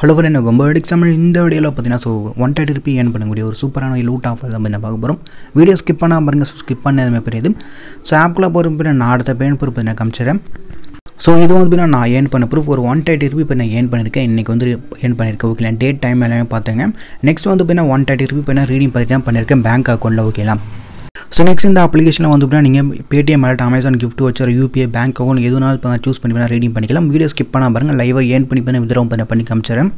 Hello friend எனக்கு ரொம்ப example இந்த வீடியோவில் பார்த்தீங்கன்னா ஸோ ஒன் தேர்ட்டி ருபி ஏன் பண்ணக்கூடிய ஒரு சூப்பரான லூட் ஆஃபர் தான் பண்ண பார்க்க போகிறோம் வீடியோ ஸ்கிப் பண்ணால் பாருங்க ஸ்கிப் பண்ணதுமே பெரியது. ஸோ ஆப்குள்ளே போகிற நான் அடுத்த பேன் ப்ரூஃப் நான் காமிச்சிடறேன். ஸோ இது வந்து பார்த்தீங்கன்னா நான் ஏர்ன் பண்ண ப்ரூஃப் ஒரு ஒன் தேர்ட்டி ருபி இப்போ நான் ஏர்ன் பண்ணியிருக்கேன். இன்றைக்கி வந்து ஏர்ன் பண்ணியிருக்கேன் ஓகேங்களா டேட் டைம் எல்லாமே பார்த்துங்க நெக்ஸ்ட் வந்து பார்த்தீங்கன்னா ஒன் தேர்ட்டி ருபி இப்போ ரீடிங் பார்த்துட்டு தான் பண்ணியிருக்கேன் பேங்க் அக்கௌண்ட்டில் ஓகேலாம் ஸோ நெக்ஸ்ட் இந்த அப்ளிகேஷனில் வந்து அப்படின்னா நீங்கள் Paytm wallet Amazon gift voucher UPI bank account எதுனாலும் இப்போ சூஸ் பண்ணி வேணால் ரீடிங் பண்ணிக்கலாம். வீடியோ ஸ்கிப் பண்ணால் பாருங்கள் லைவாக ஏர்ன் பண்ணி பண்ணி வித்ரா பண்ண பண்ணி காமிச்சிடறேன்.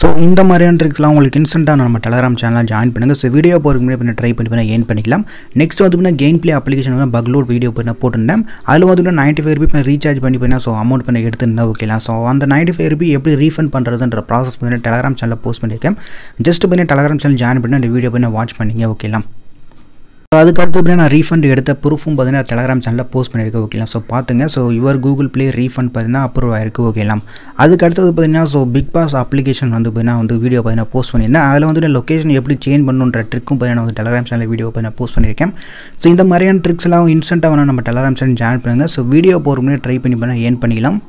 ஸோ இந்த மாதிரியான ட்ரிக்ஸ்லாம் உங்களுக்கு இன்ஸ்டன்ட்டாக நம்ம டெலகிராம் சேனலாக ஜாயின் பண்ணுங்கள் ஸோ வீடியோ போகிறதுக்கு முன்னாடி பண்ண ட்ரை பண்ணி பண்ணி ஏன் பண்ணிக்கலாம். நெக்ஸ்ட் வந்து பார்த்தீங்கன்னா கெயின் ப்ளே அப்ளிகேஷன் வந்து பக்லோட் வீடியோ பண்ண போட்டிருந்தேன். அதில் வந்து பார்த்தீங்கன்னா நைன்ட்டி ஃபைவ் ருபி ரீசார்ஜ் பண்ணி பண்ணால் ஸோ அமௌண்ட் பண்ணி எடுத்துருந்தா ஓகேலாம் ஸோ அந்த நைன்ட்டி ஃபைவ் ருபி எப்படி ரீஃபண்ட் பண்ணுறதுன்ற ப்ராசஸ் பண்ணி டெலகிராம் சேனலில் போஸ்ட் பண்ணியிருக்கேன். ஜஸ்ட் பண்ணி டெலகிராம் சேனல் ஜாயின் பண்ணி அந்த வீடியோ பண்ணி வாட்ச் பண்ணிங்க. ஓகேலாம் அதுக்கடுத்து அதுக்கடுத்து நான் ரீஃபண்ட் எடுத்த ப்ரூஃபும் பார்த்தீங்கன்னா டெலகிராம் சேனலில் போஸ்ட் பண்ணியிருக்கேன் ஓகேலாம் ஸோ பார்த்துங்க so your Google Play refund பார்த்தீங்கன்னா அப்ரூவ் ஆயிருக்கு ஓகேலாம் அதுக்கு அடுத்தது பார்த்தீங்கன்னா ஸோ பிக் பாஸ் அப்ளிகேஷன் வந்து பார்த்தீங்கன்னா வந்து வீடியோ பார்த்தீங்கன்னா போஸ்ட் பண்ணியிருந்தேன். அதில் வந்து லொக்கேஷன் எப்படி சேஞ்ச் பண்ணுன்ற ட்ரிக்கும் பார்த்தீங்கன்னா வந்து டெலகிராம் சேனலில் வீடியோ பார்த்தீங்கன்னா போஸ்ட் பண்ணியிருக்கேன். ஸோ இந்த மாதிரியான ட்ரிக்ஸ் எல்லாம் இன்ஸ்டன்ட்டாக வேணால் நம்ம டெலகிராம் சேனல் ஜாயின் பண்ணுங்கள் ஸோ வீடியோ போகிற முன்னாடி ட்ரை பண்ணி பண்ணால் ஏன் பண்ணிக்கலாம்.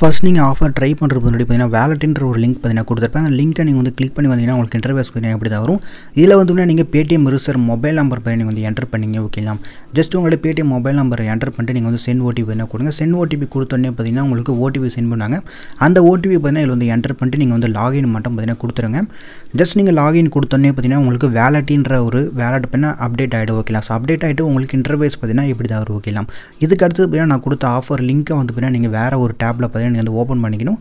ஃபஸ்ட் நீங்கள் ஆஃபர் ட்ரை பண்ணுறது முன்னாடி பார்த்தீங்கன்னா வேலட்டின்ற ஒரு லிங்க் பார்த்தீங்கன்னா கொடுத்துருப்பேன். அந்த லிங்க்கை நீங்கள் வந்து கிளிக் பண்ணி வந்தீங்கன்னா உங்களுக்கு இன்டர்வியூஸ் பார்த்தீங்கன்னா எப்படி தான் வரும்? இதில் வந்து நீங்கள் பேடிஎம் ரிசர் மொபைல் நம்பர் பண்ணி நீங்கள் வந்து என்டர் பண்ணிங்க ஓகேலாம் ஜஸ்ட் உங்களோட பேடிஎம் மொபைல் நம்பர் என்டர் பண்ணிட்டு நீங்கள் வந்து சென்ட் ஓடிபி என்ன கொடுங்க. சென்ட் ஓடிபி கொடுத்தோடனே பார்த்தீங்கன்னா உங்களுக்கு ஓடிபி சென்ட் பண்ணாங்க. அந்த ஓடிபி பார்த்தீங்கன்னா இதில் வந்து என்டர் பண்ணிட்டு நீங்கள் வந்து லாகின் மட்டும் பார்த்தீங்கன்னா கொடுத்துருங்க. ஜஸ்ட் நீங்கள் லாகின் கொடுத்தோடனே பார்த்தீங்கன்னா உங்களுக்கு வேலட்டின்ற ஒரு வேலட் பண்ணால் அப்டேட் ஆகிடும் ஓகேலாம் ஸோ அப்டேட் ஆகிட்டு உங்களுக்கு இன்டர்வைஸ் பார்த்தீங்கன்னா இப்படி தான் வரும் ஓகேலாம் இதுக்கு அடுத்து பார்த்தீங்கன்னா நான் கொடுத்த ஆஃபர் லிங்க்கை வந்து பார்த்தீங்கன்னா நீங்கள் வேறு ஒரு டேப்பில் பார்த்தீங்கன்னா நீங்கள் வந்து ஓப்பன் பண்ணிக்கணும்.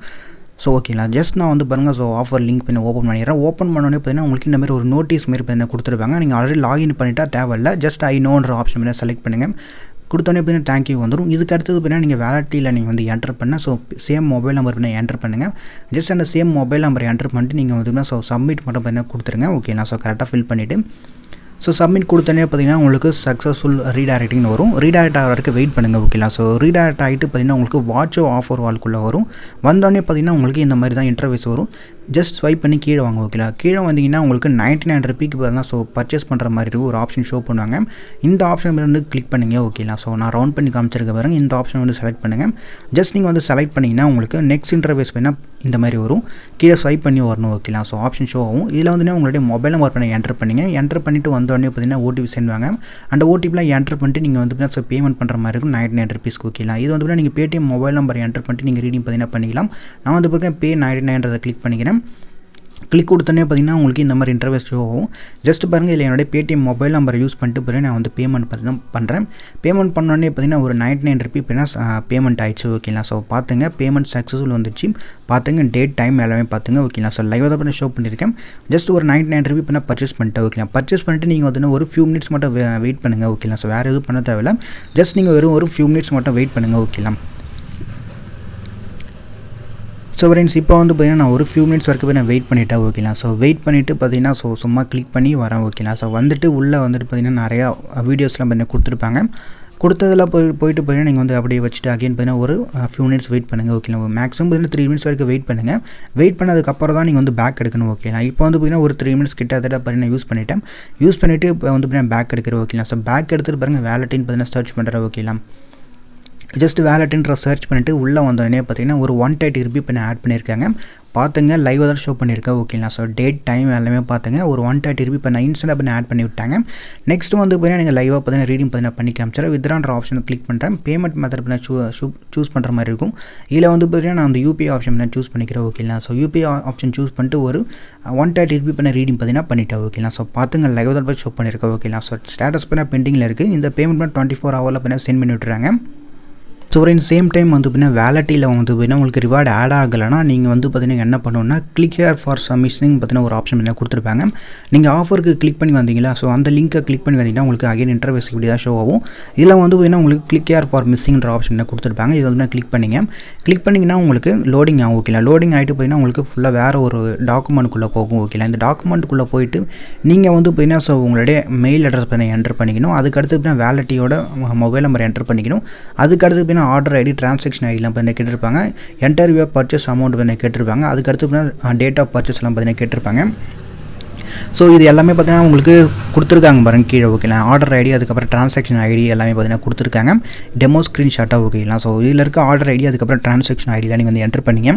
ஸோ ஓகேங்களா ஜஸ்ட் நான் வந்து பாருங்கள் ஸோ ஆஃபர் லிங்க் பண்ணி ஓப்பன் பண்ணிடுறேன். ஓப்பன் பண்ணோடனே பார்த்தீங்கன்னா உங்களுக்கு இந்த மாதிரி ஒரு நோட்டீஸ் மாரி பார்த்தீங்கன்னா கொடுத்துருப்பாங்க. நீங்கள் ஆல்ரெடி லாகின் பண்ணிட்டா தேவையில்ல. ஜஸ்ட் ஐ நோன்ற ஆப்ஷன் மாதிரி செலக்ட் பண்ணுங்கள் கொடுத்தோன்னே பார்த்தீங்கன்னா தேங்க்யூ வந்துடும் இதுக்கு அடுத்தது பார்த்தீங்கன்னா நீங்கள் வேலட்டியில் நீங்கள் வந்து என்டர் பண்ண ஸோ சேம் மொபைல் நம்பர் பண்ணி என்டர் பண்ணுங்கள் ஜஸ்ட் அந்த சேம் மொபைல் நம்பர் என்டர் பண்ணிட்டு நீங்கள் வந்து ஸோ சப்மிட் மட்டும் பார்த்தீங்கன்னா கொடுத்துருங்க. ஓகேங்களா ஸோ கரெக்டாக ஃபில் பண்ணிவிட்டு ஸோ சப்மிட் கொடுத்தோன்னே பார்த்தீங்கன்னா உங்களுக்கு சக்ஸஸ்ஃபுல் ரீடைரக்டிங்னு வரும். ரீடைரக்ட் ஆகிற வரைக்கும் வெயிட் பண்ணுங்கள் ஓகேங்களா ஸோ ரீடைரக்ட் ஆகிட்டு பார்த்தீங்கன்னா உங்களுக்கு வாட்சோ ஆஃபர் வால்குள்ளே வரும். வந்தோடனே பார்த்தீங்கன்னா உங்களுக்கு இந்த மாதிரி தான் இன்டர்வியூஸ் வரும். ஜஸ்ட் ஸ்வைப் பண்ணி கீழே வாங்க ஓகேலா கீழே வந்தீங்கன்னா உங்களுக்கு நைன்ட்டி நைன் ருபிக்கு பார்த்தீங்கன்னா ஸோ பர்ச்சேஸ் பண்ணுற மாதிரி இருக்கும். ஒரு ஆப்ஷன் ஷோ பண்ணுவாங்க. இந்த ஆப்ஷன் வந்து கிளிக் பண்ணுங்க ஓகேலா ஸோ நான் ரவுண்ட் பண்ணி காமிச்சிருக்க பாருங்க. இந்த ஆப்ஷன் வந்து செலக்ட் பண்ணுங்கள் ஜஸ்ட் நீங்கள் வந்து செலக்ட் பண்ணிங்கன்னா உங்களுக்கு நெக்ஸ்ட் இன்டர்வேஸ் வேணால் இந்த மாதிரி வரும். கீழே ஸ்வைப் பண்ணி வரணும் ஓகேங்களா ஸோ ஆப்ஷன் ஷோ ஆகும். இதில் வந்து உங்களுடைய மொபைல் நம்பர் பண்ணி என்டர் பண்ணிங்க. என்டர் பண்ணிவிட்டு வந்தோடனே பார்த்தீங்கன்னா ஓடிபி சென்டுவாங்க அந்த ஓடிபிலாம் என்டர் பண்ணிட்டு நீங்கள் வந்து ஸோ பேமெண்ட் பண்ணுற மாதிரி இருக்கும். நைன்டி நைன் ருபீஸ்க்கு ஓகேலாம் இது வந்து நீங்கள் பேடிஎம் மொபைல் நம்பர் என்டர் பண்ணிட்டு நீங்கள் ரீடிங் பார்த்தீங்கன்னா பண்ணிக்கலாம். நான் வந்து பார்த்தீங்கன்னா பே நைன்டி நைன்றதை கிளிக் பண்ணிக்கிறேன். கிளிக் கொடுத்தோன்னே பார்த்தீங்கன்னா உங்களுக்கு இந்த மாதிரி இன்டர்வேஸ் ஷோ ஆகும். ஜஸ்ட் பாருங்கள் இல்லை என்னோடய பேடிஎம் மொபைல் நம்பர் யூஸ் பண்ணிட்டு போய் நான் வந்து பேமெண்ட் பார்த்தீங்கன்னா பண்ணுறேன் பேமெண்ட் பண்ணோடனே பார்த்தீங்கன்னா ஒரு நைன்டி நைன் ருபி இப்போ பேமெண்ட் ஆயிடுச்சு. ஓகேங்களா ஸோ பார்த்துங்க பேமெண்ட் சக்ஸஸ்ஃபுல் வந்துச்சு பார்த்துங்க டேட் டைம் எல்லாமே பார்த்துங்க ஓகேங்களா ஸோ லைவாக தான் ஷோ பண்ணியிருக்கேன் ஜஸ்ட் ஒரு நைன்டி நைன் ருபி பண்ணால் பர்ச்சேஸ் பண்ணிட்டேன் ஓகேங்களா பர்ச்சேஸ் பண்ணிட்டு நீங்கள் வந்து ஒரு ஃபியூ மினிட்ஸ் மட்டும் வெயிட் பண்ணுங்கள் ஓகேங்களா ஸோ வேறு எதுவும் பண்ண தேவையில்ல. ஜஸ்ட் நீங்கள் வெறும் ஒரு ஃபியூ மினிட்ஸ் மட்டும் வெயிட் பண்ணுங்கள் ஓகேங்களா ஸோ ஃப்ரெண்ட்ஸ் இப்போ வந்து பார்த்தீங்கன்னா நான் ஒரு ஃபியூ மினிட்ஸ் வரைக்கும் நான் வெயிட் பண்ணிட்டேன் ஓகேங்களா ஸோ வெயிட் பண்ணிவிட்டு பார்த்தீங்கன்னா ஸோ சும்மா கிளிக் பண்ணி வரேன் ஓகேங்களா ஸோ வந்துட்டு உள்ளே வந்துட்டு பார்த்தீங்கன்னா நிறையா வீடியோஸ்லாம் பார்த்தீங்கன்னா கொடுத்துருப்பாங்க. கொடுத்ததில் போய் போயிட்டு போய் நீங்கள் வந்து அப்படியே வச்சுட்டு அகைன் பார்த்தீங்கன்னா ஒரு ஃபியூ மினிட்ஸ் வெயிட் பண்ணுங்கள் ஓகேங்களா மேக்ஸிமம் பார்த்தீங்கன்னா த்ரீ மினிட்ஸ் வரைக்கும் வெயிட் பண்ணுங்கள் வெயிட் பண்ணதுக்கப்புறம் தான் நீங்கள் வந்து பேக் எடுக்கணும் ஓகேங்களா இப்போ வந்து பார்த்தீங்கன்னா ஒரு த்ரீ மினிட்ஸ் கிட்டத்தட்ட பார்த்தீங்கன்னா யூஸ் பண்ணிவிட்டேன் யூஸ் பண்ணிவிட்டு இப்போ வந்து பார்த்தீங்கன்னா பேக் எடுக்கிறேன் ஓகேங்களா ஸோ பேக் எடுத்துகிட்டு பாருங்கள் வேலட்டின்னு பார்த்தீங்கன்னா சர்ச் பண்ணுறேன் ஓகேங்களா ஜஸ்ட் வேலட்டுன்ற சர்ச் பண்ணிவிட்டு உள்ளே வந்தோடனே பார்த்தீங்கன்னா ஒரு ஒன் தேர்ட்டி ருபி இப்போ நான் ஆட் பண்ணியிருக்காங்க. பார்த்துங்க லைவாக தான் ஷோ பண்ணியிருக்கேன் ஓகேங்களா ஸோ டேட் டைம் எல்லாமே பார்த்துங்க. ஒரு ஒன் தேர்ட்டி ருபி இப்போ நான் இன்ஸ்டன்டாக பண்ணி ஆட் பண்ணி விட்டாங்க. நெக்ஸ்ட் வந்து பார்த்தீங்கன்னா நீங்கள் லைவாக பார்த்தீங்கன்னா ரீடிங் பார்த்தீங்கன்னா பண்ணி காமிச்சிடறேன். வித்ரான்ற ஆப்ஷனை கிளிக் பண்ணுறேன் பேமெண்ட் மெத்தட் நான் சூ சூஸ் பண்ணுற மாதிரி இருக்கும். இதில் வந்து பார்த்தீங்கன்னா நான் அந்த யூபிஐ ஆப்ஷன் நான் சூஸ் பண்ணிக்கிறேன் ஓகேங்களா ஸோ யூபிஐ ஆப்ஷன் சூஸ் பண்ணிட்டு ஒரு ஒன் தேர்ட்டி ருபி பண்ண ரீடிங் பார்த்தீங்கன்னா பண்ணிட்டேன் ஓகேங்களா ஸோ பார்த்துங்க லைவாக தான் போய் ஷோ பண்ணியிருக்கேன் ஓகேங்களா ஸோ ஸ்டேட்டஸ் பண்ண பெண்டிங்கில் இருக்குது இந்த பேமெண்ட் பண்ண டுவெண்ட்டி ஃபோர் ஹவரில் பண்ண சென்ட் பண்ணி விட்டுறாங்க. ஸோ இன் சேம் டைம் வந்து பார்த்தீங்கன்னா வேலட்டியில் வந்து பார்த்தீங்கன்னா உங்களுக்கு ரிவார்டு ஆட் ஆகலைன்னா நீங்கள் வந்து பார்த்தீங்கன்னா என்ன பண்ணணும்னா கிளிக் ஹேர் ஃபார் சமிஷனிங் பார்த்தீங்கன்னா ஒரு ஆப்ஷன் என்ன கொடுத்துருப்பாங்க. நீங்கள் ஆஃபருக்கு கிளிக் பண்ணி வந்தீங்களா? ஸோ அந்த லிங்க்கை கிளிக் பண்ணி வந்தீங்கன்னா உங்களுக்கு அகைன் இன்டர்வெஸ் இப்படி தான் ஷோ ஆகும். இதில் வந்து பார்த்தீங்கன்னா உங்களுக்கு கிளிக் ஹேர் ஃபார் மிஸ்ஸிங்ன்ற ஆப்ஷன் என்ன கொடுத்துருப்பாங்க. இது வந்து கிளிக் பண்ணிங்க. கிளிக் பண்ணிங்கன்னா உங்களுக்கு லோடிங் ஆகும் ஓகேங்களா லோடிங் ஆகிட்டு பார்த்தீங்கன்னா உங்களுக்கு ஃபுல்லாக வேறு ஒரு டாக்குமெண்ட்டுக்குள்ளே போகும் ஓகேங்களா இந்த டாக்குமெண்ட்டுக்குள்ளே போயிட்டு நீங்கள் வந்து பார்த்தீங்கன்னா ஸோ உங்களுடைய மெயில் அட்ரஸ் பண்ணி என்டர் பண்ணிக்கணும். அதுக்கடுத்து பார்த்தீங்கன்னா வேலட்டியோட மொபைல் நம்பர் என்டர் பண்ணிக்கணும். அதுக்கடுத்து பார்த்தீங்கன்னா ஆர்டர் ஐடி டிரான்சாக்ஷன் ஐடிலாம் பார்த்தீங்கன்னா கேட்டிருப்பாங்க. என்டர்வியூ பர்ச்சேஸ் அமௌண்ட் பார்த்தீங்கன்னா கேட்டிருப்பாங்க. அதுக்கடுத்து பார்த்தீங்கன்னா டேட் ஆஃப் பர்ச்சேஸ்லாம் பார்த்தீங்கன்னா கேட்டிருப்பாங்க. ஸோ இது எல்லாமே பார்த்தீங்கன்னா உங்களுக்கு கொடுத்துருக்காங்க பாருங்க கீழே ஓகேங்களா ஆர்டர் ஐடி அதுக்கப்புறம் ட்ரான்சாக்ஷன் ஐடி எல்லாமே பார்த்தீங்கன்னா கொடுத்துருக்காங்க. டெமோ ஸ்க்ரீன்ஷாட்டாக ஓகேங்களா ஸோ இதில் இருக்க ஆர்டர் ஐடி அதுக்கப்புறம் ட்ரான்சாக்ஷன் ஐடியில் நீங்கள் வந்து என்டர் பண்ணிங்க.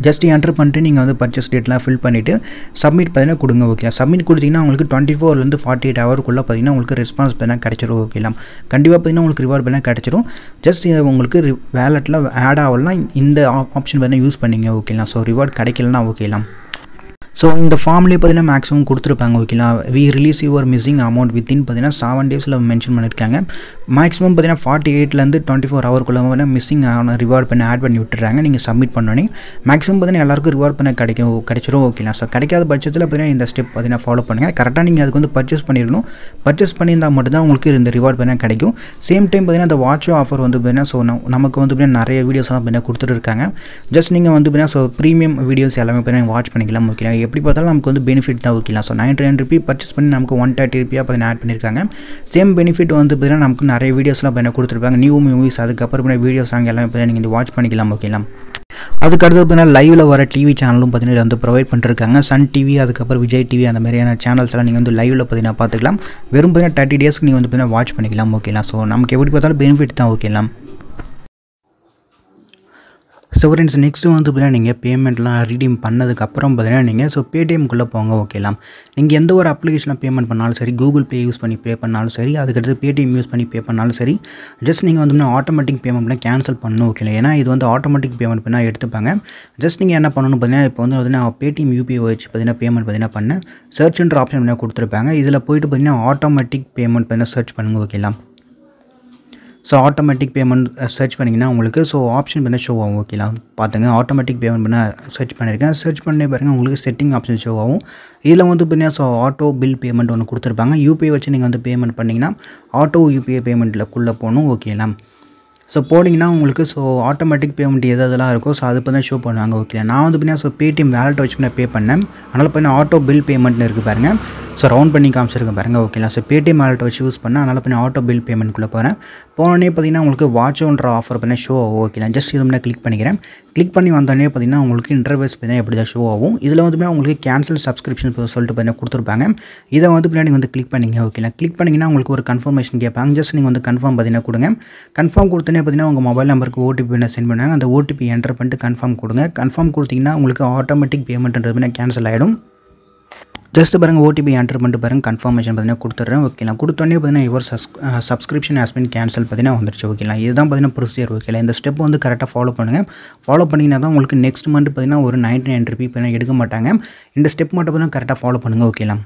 ஜஸ்ட் என்ட்ரு பண்ணிட்டு நீங்கள் வந்து பர்ச்சேஸ் டேட்லாம் ஃபில் பண்ணிவிட்டு சப்மிட் பார்த்தீங்கன்னா கொடுங்க ஓகே சப்மிட் கொடுத்தீங்கன்னா உங்களுக்கு டுவெண்ட்டி ஃபோர்லேருந்து ஃபார்ட்டி எயிட் ஹவருக்குள்ளே பார்த்தீங்கன்னா உங்களுக்கு ரெஸ்பான்ஸ் பார்த்தீங்கன்னா கிடச்சிரும் ஓகேலாம் கண்டிப்பாக பார்த்தீங்கன்னா உங்களுக்கு ரிவார்ட் பார்த்தீங்கன்னா கிடச்சிரும். ஜஸ்ட் உங்களுக்கு வேலெட்டில் ஆட் ஆகலாம் இந்த ஆப்ஷன் பார்த்தீங்கன்னா யூஸ் பண்ணிங்க ஓகேலாம் ஸோ ரிவார்ட் கிடைக்கலனா ஓகேலாம் ஸோ இந்த ஃபார்ம்லேயே பார்த்தீங்கன்னா மேக்ஸிமம் கொடுத்துருப்பாங்க ஓகேங்களா we release your missing amount within பார்த்தீங்கன்னா செவன் டேஸில் மென்ஷன் பண்ணியிருக்காங்க மேக்ஸிமம் பார்த்தீங்கன்னா ஃபார்ட்டி எயிட்லேருந்து டுவெண்ட்டி ஃபோர் ஹவருக்குள்ளே பார்த்தீங்கன்னா மிஸ்ஸிங் ஆன ரிவார்ட் பண்ணி ஆட் பண்ணி விட்டுறாங்க. நீங்கள் சப்மிட் பண்ணோன்னே மேக்ஸிமம் பார்த்தீங்கன்னா எல்லாருக்கும் ரிவார்ட் பண்ண கிடைக்கும் கிடைச்சிரும் ஓகேங்களா ஸோ கிடைக்காத பட்சத்தில் பார்த்தீங்கன்னா இந்த ஸ்டெப் பார்த்தீங்கன்னா ஃபாலோ பண்ணுங்கள் கரெக்டாக நீங்கள் அதுக்கு வந்து பர்ச்சேஸ் பண்ணிடணும். பர்ச்சேஸ் பண்ணியிருந்தால் மட்டும்தான் உங்களுக்கு இந்த ரிவார்ட் பார்த்தீங்கன்னா கிடைக்கும். சேம் டைம் பார்த்தீங்கன்னா இந்த வாட்ச் ஆஃபர் வந்து பார்த்தீங்கன்னா ஸோ நமக்கு வந்து பார்த்தீங்கன்னா நிறைய வீடியோஸ்லாம் பார்த்தீங்கன்னா கொடுத்துட்டு இருக்காங்க. ஜஸ்ட் நீங்கள் வந்து பார்த்தீங்கன்னா ஸோ ப்ரீமியம் வீடியோஸ் எல்லாமே பார்த்தீங்கன்னா வாட்ச் பண்ணிக்கலாம் ஓகேங்களா எப்படி பார்த்தாலும் நமக்கு வந்து பெனிஃபிட் தான் ஓகேலாம் so ninety nine rupee purchase பண்ணி நமக்கு ஒன் தேர்ட்டி ருபியாக பார்த்தீங்கன்னா ஆட் பண்ணியிருக்காங்க சேம் பெனிஃபிட் வந்து பார்த்தீங்கன்னா நமக்கு நிறைய வீடியோஸ்லாம் பார்த்தீங்கன்னா கொடுத்துருப்பாங்க. நியூ மூவிஸ் அதுக்கப்புறம் வீடியோஸ் நாங்கள் எல்லாமே பார்த்தீங்கன்னா நீங்கள் வாட்ச் பண்ணிக்கலாம் ஓகேலாம் அதுக்கடுத்து பார்த்தீங்கன்னா லைவில் வர டிவி சேனலும் பார்த்தீங்கன்னா வந்து ப்ரொவைட் பண்ணிருக்காங்க. சன் டிவி அதுக்கப்புறம் விஜய் டிவி அந்த மாதிரியான சேனல்ஸ் எல்லாம் நீங்கள் வந்து லைவில் பார்த்தீங்கன்னா பார்த்துக்கலாம். வெறும் பார்த்தீங்கன்னா தேர்ட்டி டேஸ்க்கு நீங்கள் வந்து பார்த்தீங்கன்னா வாட்ச் பண்ணிக்கலாம் ஓகேலாம் ஸோ நமக்கு எப்படி பார்த்தாலும் பெனிஃபிட் தான் ஓகேலாம் ஸோ ஃப்ரெண்ட்ஸ் நெக்ஸ்ட்டு வந்து பார்த்தீங்கன்னா நீங்கள் பேமெண்ட்லாம் ரீடீம் பண்ணதுக்கப்புறம் பார்த்தீங்கன்னா நீங்கள் ஸோ பேடிஎம்குள்ளே போங்க ஓகேலாம் நீங்கள் எந்த ஒரு அப்ளிகேஷனில் பேமெண்ட் பண்ணாலும் சரி கூகுள் பே யூஸ் பண்ணி பே பண்ணாலும் சரி அதுக்கடுத்து பேடிஎம் யூஸ் பண்ணி பே பண்ணாலும் சரி ஜஸ்ட் நீங்கள் வந்து ஆட்டோமேட்டிக் பேமெண்ட்லாம் கேன்சல் பண்ணணும் ஓகே ஏன்னா இது வந்து ஆட்டோமேட்டிக் பேமெண்ட் பண்ணால் எடுத்துப்பாங்க. ஜஸ்ட் நீங்கள் என்ன பண்ணணும் பார்த்தீங்கன்னா இப்போ வந்து பார்த்தீங்கன்னா பேடிஎம் யூபிஐ வச்சு பார்த்தீங்கன்னா பேமெண்ட் பார்த்தீங்கன்னா பண்ண சர்ச்ன்ற ஆப்ஷன் பார்த்தீங்கன்னா கொடுத்துருப்பாங்க. இதில் போயிட்டு பார்த்தீங்கன்னா ஆட்டோமேட்டிக் பேமெண்ட் பார்த்தீங்கன்னா சர்ச் பண்ணுங்க ஓகேலாம் ஸோ ஆட்டோமேட்டிக் பேமெண்ட் சர்ச் பண்ணிங்கன்னா உங்களுக்கு ஸோ ஆப்ஷன் பண்ண ஷோ ஆகும் ஓகேலாம் பார்த்துங்க ஆட்டோமேட்டிக் பேமெண்ட் பண்ண சர்ச் பண்ணியிருக்கேன் சர்ச் பண்ணி பாருங்கள் உங்களுக்கு செட்டிங் ஆப்ஷன் ஷோ ஆகும். இதில் வந்து பார்த்தீங்கன்னா ஸோ ஆட்டோ பில் பேமெண்ட் ஒன்று கொடுத்துருப்பாங்க. யூபிஐ வச்சு நீங்கள் வந்து பேமெண்ட் பண்ணிங்கன்னா ஆட்டோ யூபிஐ பேமெண்ட்டில் குள்ளே போகணும் ஓகேலாம் ஸோ போனீங்கன்னா உங்களுக்கு ஸோ ஆட்டோமேட்டிக் பேமெண்ட் எது எதெல்லாம் இருக்கோ ஸோ அது தான் ஷோ பண்ணுவாங்க ஓகே நான் வந்து பார்த்தீங்கன்னா ஸோ பேடிஎம் வேலெட் வச்சு நான் பே பண்ணேன். அதனால் பார்த்தீங்கன்னா ஆட்டோ பில் பேமெண்ட்னு இருக்குது பாருங்கள் ஸோ ரவுண்ட் பண்ணி காமிச்சிருக்கேன் பாருங்கள் ஓகேங்களா ஸோ பேடிஎம் வேலெட் வச்சு யூஸ் பண்ணால் அதனால் பண்ணி ஆட்டோ பில் பேமெண்ட்குள்ளே போகிறேன் போனோடனே பார்த்தீங்கன்னா உங்களுக்கு வாட்சோன்ற ஆஃபர் பண்ண ஷோ ஆகும் ஓகேங்களா ஜஸ்ட் இது முன்னே கிளிக் பண்ணிக்கிறேன். கிளிக் பண்ணி வந்தோடனே பார்த்தீங்கன்னா உங்களுக்கு இன்டர்வேஸ் பார்த்தீங்கன்னா எப்படி தான் ஷோ ஆகும். இதில் வந்து உங்களுக்கு கேன்சல் சப்ஸ்கிரிப்ஷன் சொல்லிட்டு பார்த்தீங்கன்னா கொடுத்துருப்பாங்க. இதை வந்து பின்னாடி வந்து கிளிக் பண்ணிங்க ஓகேங்களா கிளிக் பண்ணிங்கன்னா உங்களுக்கு ஒரு கன்ஃபர்மேஷன் கேட்பாங்க. ஜஸ்ட் நீங்கள் வந்து கன்ஃபார்ம் பார்த்தீங்கன்னா கொடுங்க. கன்ஃபார்ம் கொடுத்தோன்னே பார்த்தீங்கன்னா உங்கள் மொபைல் நம்பருக்கு ஓடிபி என்ன சென்ட் பண்ணாங்க. அந்த ஓடிபி என்டர் பண்ணிட்டு கன்ஃபார்ம் கொடுங்க. கன்ஃபார்ம் கொடுத்தீங்கன்னா உங்களுக்கு ஆட்டோமேட்டிக் பேமெண்ட்ன்றது கேன்சல் ஆகிடும் ஜஸ்ட் பாருங்கள் ஓடிபி என்டர் பண்ணிட்டு பாருங்கள் கன்ஃபர்மேஷன் பார்த்தீங்கன்னா கொடுத்துட்றேன் ஓகேங்களா கொடுத்தோன்னே பார்த்தீங்கன்னா இவர் சஸ் சப்ஸ்கிரிப்ஷன் uh, ஹாஸ்பின் கேன்சல் பார்த்தீங்கன்னா வந்துருச்சு ஓகேங்களா இதுதான் பார்த்தீங்கன்னா ப்ரொசீஜர் ஓகேலாம் இந்த ஸ்டெப் வந்து கரெக்டாக ஃபாலோ பண்ணுங்கள் ஃபாலோ பண்ணிங்கன்னா தான் உங்களுக்கு நெக்ஸ்ட் மந்த் பார்த்தீங்கன்னா ஒரு நைன்டி நைன் ருபி எடுக்க மாட்டாங்க. இந்த ஸ்டெப் மட்டும் பார்த்தீங்கன்னா கரெக்டாக ஃபாலோ பண்ணுங்கள் ஓகேலாம்